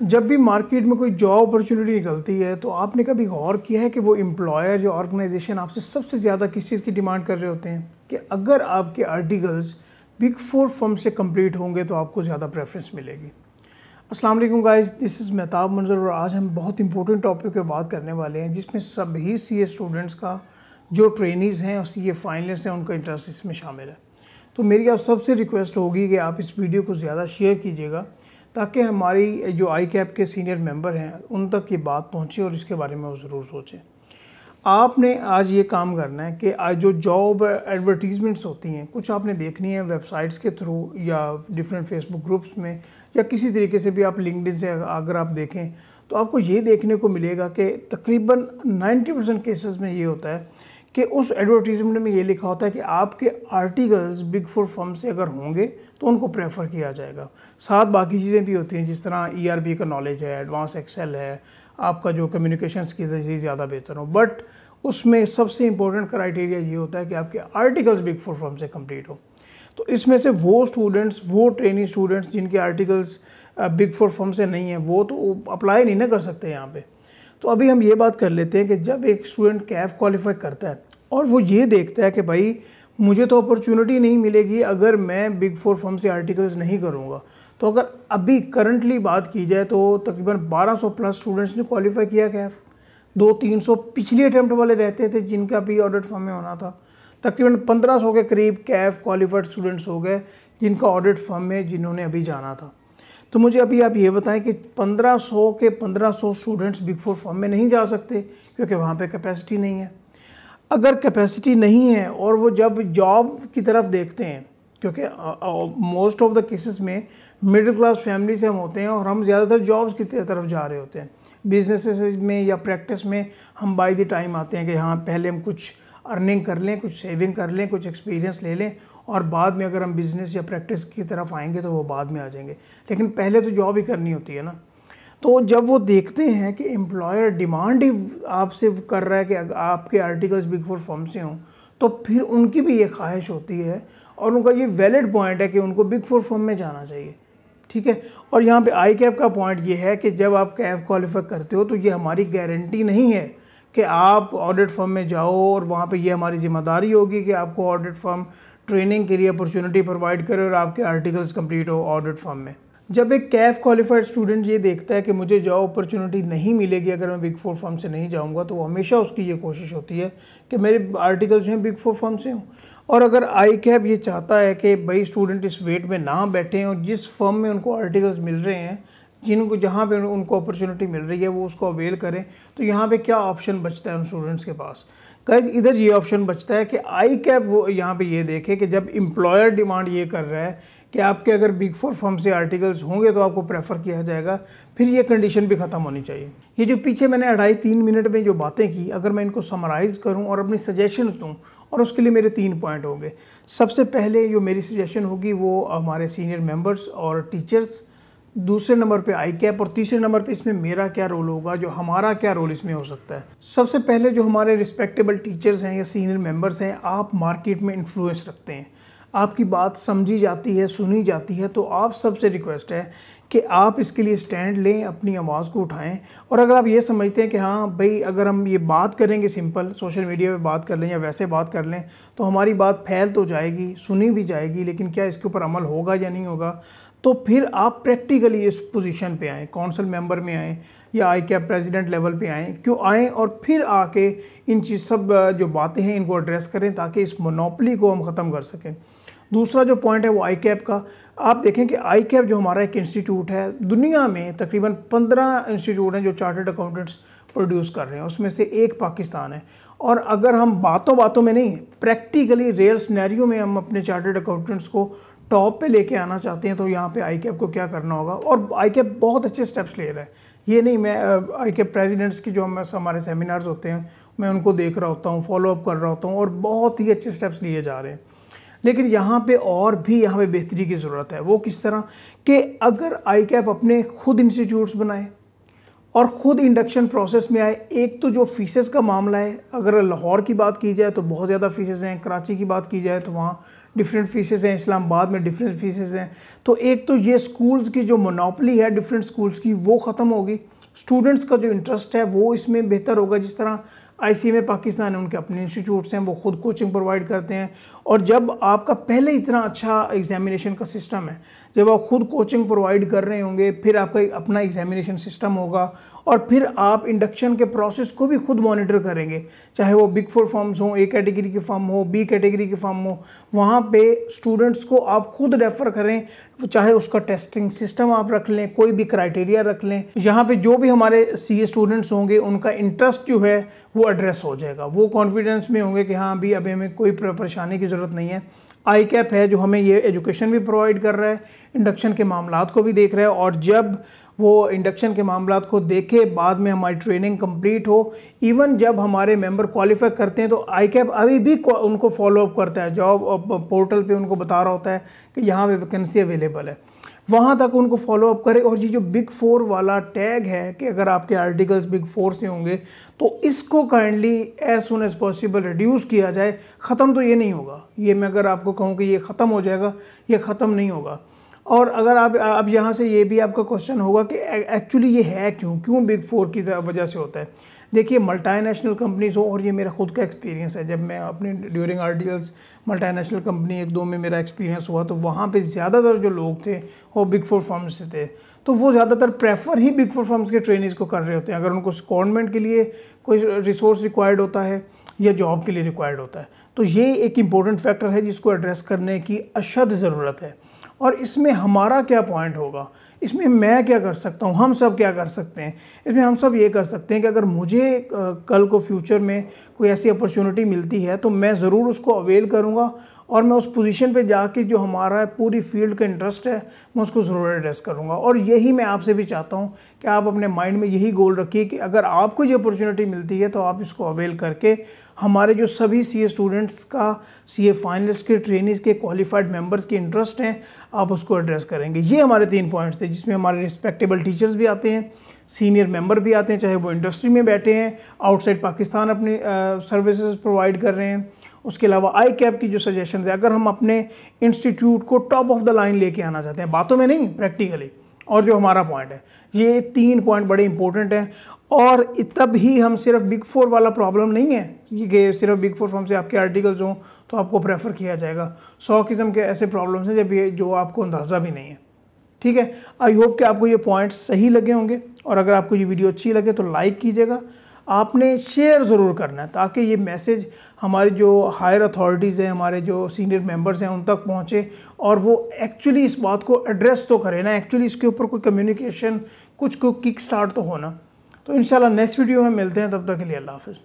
जब भी मार्केट में कोई जॉब अपॉर्चुनिटी निकलती है तो आपने कभी गौर किया है कि वो एम्प्लॉयर या ऑर्गेनाइजेशन आपसे सबसे ज़्यादा किस चीज़ की डिमांड कर रहे होते हैं? कि अगर आपके आर्टिकल्स बिग फोर फर्म से कंप्लीट होंगे तो आपको ज़्यादा प्रेफरेंस मिलेगी। अस्सलाम वालेकुम गाइस दिस इज़ मेहताब मंजर और आज हम बहुत इंपॉर्टेंट टॉपिक पे बात करने वाले हैं, जिसमें सभी सीए स्टूडेंट्स का जो ट्रेनिज़ हैं और सी ए फाइनलिस्ट हैं, उनका इंटरेस्ट इसमें शामिल है। तो मेरी आप सबसे रिक्वेस्ट होगी कि आप इस वीडियो को ज़्यादा शेयर कीजिएगा। ताकि हमारी जो आई कैप के सीनियर मेंबर हैं, उन तक ये बात पहुँचे और इसके बारे में वो ज़रूर सोचें। आपने आज ये काम करना है कि आज जो जॉब एडवर्टीज़मेंट्स होती हैं, कुछ आपने देखनी है वेबसाइट्स के थ्रू या डिफरेंट फेसबुक ग्रुप्स में, या किसी तरीके से भी आप लिंकडिन से अगर आप देखें तो आपको ये देखने को मिलेगा कि तकरीबन 90 परसेंट केसेस में ये होता है कि उस एडवर्टीजमेंट में ये लिखा होता है कि आपके आर्टिकल्स बिग फोर फर्म से अगर होंगे तो उनको प्रेफर किया जाएगा। साथ बाकी चीज़ें भी होती हैं, जिस तरह ई e का नॉलेज है एडवांस एक्सेल है, आपका जो कम्युनिकेशन स्किल्स है ज़्यादा बेहतर हो। बट उसमें सबसे इंपॉर्टेंट क्राइटेरिया ये होता है कि आपके आर्टिकल्स बिग फोर फर्म से कंप्लीट हो। तो इसमें से वो स्टूडेंट्स वो ट्रेनिंग स्टूडेंट्स जिनके आर्टिकल्स बिग फोर फर्म से नहीं हैं, वो तो अप्लाई नहीं ना कर सकते यहाँ पे। तो अभी हम ये बात कर लेते हैं कि जब एक स्टूडेंट कैफ क्वालिफाई करता है और वो ये देखता है कि भाई, मुझे तो अपॉर्चुनिटी नहीं मिलेगी अगर मैं बिग फोर फर्म से आर्टिकल्स नहीं करूँगा। तो अगर अभी करंटली बात की जाए तो तकरीबन 1200 प्लस स्टूडेंट्स ने क्वालिफाई किया कैफ। दो तीन सौ पिछले अटैम्प्ट वाले रहते थे जिनका भी ऑडिट फॉर्म में होना था। तकरीबन 1500 के करीब कैफ क्वालिफाइड स्टूडेंट्स हो गए जिनका ऑडिट फॉर्म में जिन्होंने अभी जाना था। तो मुझे अभी आप ये बताएँ कि 1500 के 1500 स्टूडेंट्स बिग फोर फॉर्म में नहीं जा सकते, क्योंकि वहाँ पे कैपेसिटी नहीं है। अगर कैपेसिटी नहीं है और वो जब जॉब की तरफ़ देखते हैं, क्योंकि मोस्ट ऑफ़ द केसेस में मिडिल क्लास फैमिली से हम होते हैं और हम ज़्यादातर जॉब्स की तरफ़ जा रहे होते हैं। बिज़नेस में या प्रैक्टिस में हम बाई द टाइम आते हैं कि हाँ पहले हम कुछ अर्निंग कर लें, कुछ सेविंग कर लें, कुछ एक्सपीरियंस ले लें और बाद में अगर हम बिज़नेस या प्रैक्टिस की तरफ़ आएँगे तो वो बाद में आ जाएँगे। लेकिन पहले तो जॉब ही करनी होती है ना। तो जब वो देखते हैं कि एम्प्लॉयर डिमांड ही आपसे कर रहा है कि आपके आर्टिकल्स बिग फोर फॉर्म से हों तो फिर उनकी भी ये ख्वाहिश होती है और उनका ये वैलिड पॉइंट है कि उनको बिग फोर फॉर्म में जाना चाहिए। ठीक है? और यहाँ पे आई कैप का पॉइंट ये है कि जब आप कैफ क्वालिफाई करते हो तो ये हमारी गारंटी नहीं है कि आप ऑडिट फर्म में जाओ और वहाँ पे ये हमारी ज़िम्मेदारी होगी कि आपको ऑडिट फर्म ट्रेनिंग के लिए अपॉर्चुनिटी प्रोवाइड करे और आपके आर्टिकल्स कंप्लीट हो ऑडिट फर्म में। जब एक कैफ क्वालिफाइड स्टूडेंट ये देखता है कि मुझे जॉब अपॉर्चुनिटी नहीं मिलेगी, अगर मैं बिग फोर फर्म से नहीं जाऊँगा तो हमेशा उसकी ये कोशिश होती है कि मेरे आर्टिकल जो हैं बिग फोर फर्म से हों। और अगर आई कैब ये चाहता है कि भाई स्टूडेंट इस वेट में ना बैठें और जिस फर्म में उनको आर्टिकल्स मिल रहे हैं जिनको जहाँ पे उनको अपॉर्चुनिटी मिल रही है, वो उसको अवेल करें। तो यहाँ पे क्या ऑप्शन बचता है उन स्टूडेंट्स के पास? गाइज़ इधर ये ऑप्शन बचता है कि आई कैप वो यहाँ पे ये देखे कि जब एम्प्लॉयर डिमांड ये कर रहा है कि आपके अगर बिग फोर फर्म से आर्टिकल्स होंगे तो आपको प्रेफर किया जाएगा, फिर ये कंडीशन भी ख़त्म होनी चाहिए। ये जो पीछे मैंने अढ़ाई तीन मिनट में जो बातें की, अगर मैं इनको समराइज़ करूँ और अपनी सजेशंस दूँ, और उसके लिए मेरे तीन पॉइंट होंगे। सबसे पहले जो मेरी सजेशन होगी वो हमारे सीनियर मेंबर्स और टीचर्स दूसरे नंबर पे आई कैप और तीसरे नंबर पे इसमें मेरा क्या रोल होगा, जो हमारा क्या रोल इसमें हो सकता है? सबसे पहले जो हमारे रिस्पेक्टेबल टीचर्स हैं या सीनियर मेंबर्स हैं, आप मार्केट में इन्फ्लुएंस रखते हैं। आपकी बात समझी जाती है, सुनी जाती है तो आप सबसे रिक्वेस्ट है कि आप इसके लिए स्टैंड लें, अपनी आवाज़ को उठाएँ। और अगर आप ये समझते हैं कि हाँ भाई, अगर हम ये बात करेंगे सिंपल सोशल मीडिया पे बात कर लें या वैसे बात कर लें तो हमारी बात फैल तो जाएगी, सुनी भी जाएगी, लेकिन क्या इसके ऊपर अमल होगा या नहीं होगा? तो फिर आप प्रैक्टिकली इस पोजीशन पे आएँ काउंसिल मेंबर में आएँ, या आई कैप प्रेसिडेंट लेवल पे आएँ, क्यों आएँ और फिर आके इन चीज़ सब जो बातें हैं इनको एड्रेस करें ताकि इस मोनोपली को हम ख़त्म कर सकें। दूसरा जो पॉइंट है वो आई कैप का, आप देखें कि आई कैप जो हमारा एक इंस्टीट्यूट है, दुनिया में तकरीबन पंद्रह इंस्टीट्यूट हैं जो चार्टर्ड अकाउंटेंट्स प्रोड्यूस कर रहे हैं, उसमें से एक पाकिस्तान है। और अगर हम बातों बातों में नहीं प्रैक्टिकली रियल स्नैरियो में हम अपने चार्टर्ड अकाउंटेंट्स को टॉप पे लेके आना चाहते हैं तो यहाँ पे आई कैप को क्या करना होगा? और आई कैप बहुत अच्छे स्टेप्स ले रहा है। ये नहीं, मैं आई के प्रेजिडेंट्स की जो हम, हमारे सेमिनार्स होते हैं, मैं उनको देख रहा होता हूँ फॉलोअप कर रहा होता हूँ, और बहुत ही अच्छे स्टेप्स लिए जा रहे हैं। लेकिन यहाँ पे और भी, यहाँ पे बेहतरी की ज़रूरत है। वो किस तरह? कि अगर आई कैप अपने खुद इंस्टीट्यूट्स बनाए, और ख़ुद इंडक्शन प्रोसेस में आए, एक तो जो फीसेस का मामला है, अगर लाहौर की बात की जाए तो बहुत ज़्यादा फीसेस हैं, कराची की बात की जाए तो वहाँ डिफरेंट फीसेज हैं, इस्लामाबाद में डिफरेंट फीसेज हैं। तो एक तो ये स्कूल्स की जो मोनोपली है डिफरेंट स्कूल्स की, वो ख़त्म होगी स्टूडेंट्स का जो इंटरेस्ट है, वो इसमें बेहतर होगा। जिस तरह आई सी में पाकिस्तान है, उनके अपने इंस्टीट्यूट्स हैं, वो खुद कोचिंग प्रोवाइड करते हैं। और जब आपका पहले इतना अच्छा एग्जामिनेशन का सिस्टम है, जब आप खुद कोचिंग प्रोवाइड कर रहे होंगे, फिर आपका अपना एग्जामिनेशन सिस्टम होगा और फिर आप इंडक्शन के प्रोसेस को भी खुद मॉनिटर करेंगे। चाहे वो बिग फोर फॉर्म्स हों ए कैटेगरी के फॉर्म हो बी कैटेगरी के फॉर्म हो, वहाँ पे स्टूडेंट्स को आप खुद रेफ़र करें, चाहे उसका टेस्टिंग सिस्टम आप रख लें, कोई भी क्राइटेरिया रख लें। यहाँ पे जो भी हमारे सीए स्टूडेंट्स होंगे, उनका इंटरेस्ट जो है वो एड्रेस हो जाएगा। वो कॉन्फिडेंस में होंगे कि हाँ अभी अभी हमें कोई परेशानी की ज़रूरत नहीं है। आई कैप है जो हमें ये एजुकेशन भी प्रोवाइड कर रहा है इंडक्शन के मामला को भी देख रहा है और जब वो इंडक्शन के मामला को देखे, बाद में हमारी ट्रेनिंग कंप्लीट हो इवन जब हमारे मेंबर क्वालिफाई करते हैं तो आई कैप अभी भी उनको फॉलोअप करता है। जॉब पोर्टल पे उनको बता रहा होता है कि यहाँ पे वैकेंसी अवेलेबल है। वहाँ तक उनको फॉलोअप करें। और ये जो बिग फोर वाला टैग है कि अगर आपके आर्टिकल्स बिग फोर से होंगे तो इसको kindly as soon as possible reduce किया जाए। ख़त्म तो ये नहीं होगा। ये मैं अगर आपको कहूँ कि ये ख़त्म हो जाएगा, ये ख़त्म नहीं होगा। और अगर आप अब यहाँ से ये भी आपका क्वेश्चन होगा कि एक्चुअली ये है क्यों? क्यों बिग फोर की वजह से होता है? देखिए मल्टानेशनल कंपनीज़ हो, और ये मेरा खुद का एक्सपीरियंस है। जब मैं अपने ड्यूरिंग आर्टिकल्स मल्टानेशनल कंपनी एक दो में मेरा एक्सपीरियंस हुआ तो वहाँ पे ज़्यादातर जो लोग थे, वो बिग फोर फर्म्स से थे। तो वो ज़्यादातर प्रेफर ही बिग फोर फर्म्स के ट्रेनिज को कर रहे होते हैं। अगर उनको गवर्नमेंट के लिए कोई रिसोर्स रिक्वायर्ड होता है, या जॉब के लिए रिक्वायर्ड होता है तो ये एक इम्पोर्टेंट फैक्टर है जिसको एड्रेस करने की अशद ज़रूरत है। और इसमें हमारा क्या पॉइंट होगा? इसमें मैं क्या कर सकता हूँ? हम सब क्या कर सकते हैं? इसमें हम सब ये कर सकते हैं कि अगर मुझे कल को फ्यूचर में कोई ऐसी अपॉर्चुनिटी मिलती है तो मैं ज़रूर उसको अवेल करूँगा और मैं उस पोजीशन पे जाके जो हमारा पूरी फ़ील्ड का इंटरेस्ट है, मैं उसको ज़रूर एड्रेस करूँगा। और यही मैं आपसे भी चाहता हूँ कि आप अपने माइंड में यही गोल रखिए कि अगर आपको ये अपॉर्चुनिटी मिलती है तो आप इसको अवेल करके हमारे जो सभी सी स्टूडेंट्स का सी ए फाइनलिस्ट के ट्रेनिंग के क्वालिफाइड मेंबर्स के इंटरेस्ट हैं, आप उसको एड्रेस करेंगे। ये हमारे तीन पॉइंट्स थे, जिसमें हमारे रिस्पेक्टेबल टीचर्स भी आते हैं सीनियर मेंबर भी आते हैं, चाहे वो इंडस्ट्री में बैठे हैं आउटसाइड पाकिस्तान अपनी सर्विसेज़ प्रोवाइड कर रहे हैं। उसके अलावा आई कैप की जो सजेशन है, अगर हम अपने इंस्टीट्यूट को टॉप ऑफ़ द लाइन लेके आना चाहते हैं, बातों में नहीं प्रैक्टिकली और जो हमारा पॉइंट है, ये तीन पॉइंट बड़े इंपॉर्टेंट हैं। और तब ही हम सिर्फ़ बिग फोर वाला प्रॉब्लम नहीं है कि सिर्फ़ बिग फोर फॉर्म से आपके आर्टिकल्स हों तो आपको प्रेफर किया जाएगा। सौ किस्म के ऐसे प्रॉब्लम्स हैं जब ये, जो आपको अंदाज़ा भी नहीं है। ठीक है? आई होप कि आपको ये पॉइंट्स सही लगे होंगे, और अगर आपको ये वीडियो अच्छी लगे तो लाइक कीजिएगा। आपने शेयर ज़रूर करना है, ताकि ये मैसेज हमारे जो हायर अथॉरिटीज़ हैं, हमारे जो सीनियर मेंबर्स हैं, उन तक पहुँचे, और वो एक्चुअली इस बात को एड्रेस तो करें ना। एक्चुअली इसके ऊपर कोई कम्युनिकेशन कुछ को किक स्टार्ट तो होना। तो इन नेक्स्ट वीडियो में मिलते हैं तब तक के लिए अल्लाह हाफ़िज़।